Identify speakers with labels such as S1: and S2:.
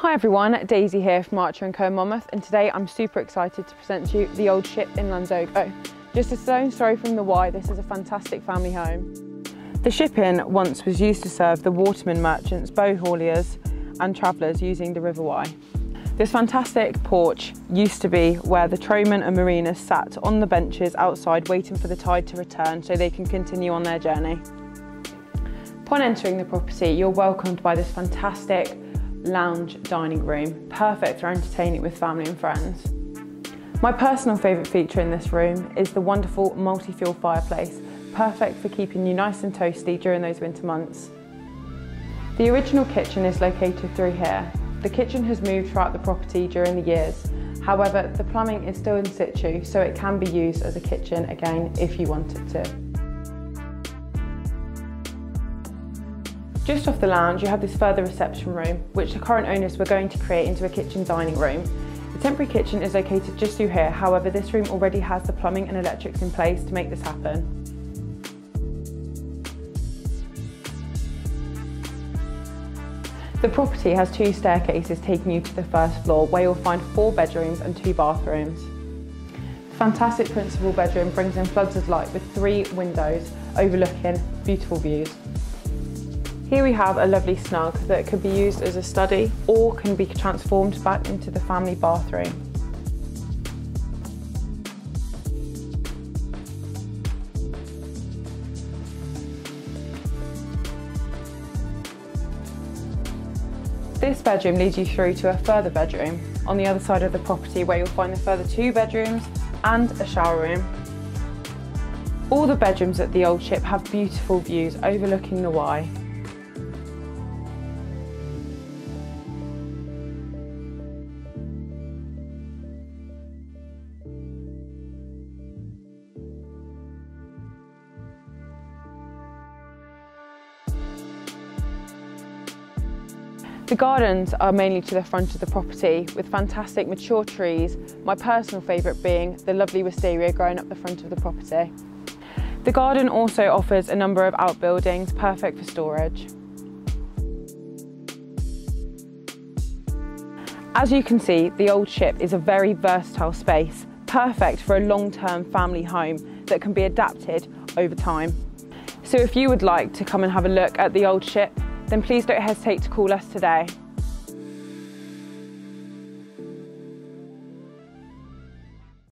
S1: Hi everyone, Daisy here from Archer & Co Monmouth and today I'm super excited to present to you the old ship in Llandogo. Just a stone's throw from the Wye, this is a fantastic family home. The ship inn once was used to serve the waterman merchants, bow hauliers and travellers using the River Wye. This fantastic porch used to be where the trowmen and mariners sat on the benches outside waiting for the tide to return so they can continue on their journey. Upon entering the property, you're welcomed by this fantastic lounge dining room, perfect for entertaining with family and friends. My personal favourite feature in this room is the wonderful multi-fuel fireplace, perfect for keeping you nice and toasty during those winter months. The original kitchen is located through here. The kitchen has moved throughout the property during the years. However, the plumbing is still in situ, so it can be used as a kitchen again if you wanted to. Just off the lounge, you have this further reception room, which the current owners were going to create into a kitchen dining room. The temporary kitchen is located just through here, however this room already has the plumbing and electrics in place to make this happen. The property has two staircases taking you to the first floor where you'll find four bedrooms and two bathrooms. The fantastic principal bedroom brings in floods of light with three windows overlooking beautiful views. Here we have a lovely snug that could be used as a study or can be transformed back into the family bathroom. This bedroom leads you through to a further bedroom on the other side of the property where you'll find the further two bedrooms and a shower room. All the bedrooms at the old ship have beautiful views overlooking the Wye The gardens are mainly to the front of the property with fantastic mature trees, my personal favourite being the lovely wisteria growing up the front of the property. The garden also offers a number of outbuildings perfect for storage. As you can see, the old ship is a very versatile space, perfect for a long-term family home that can be adapted over time. So if you would like to come and have a look at the old ship, then please don't hesitate to call us today.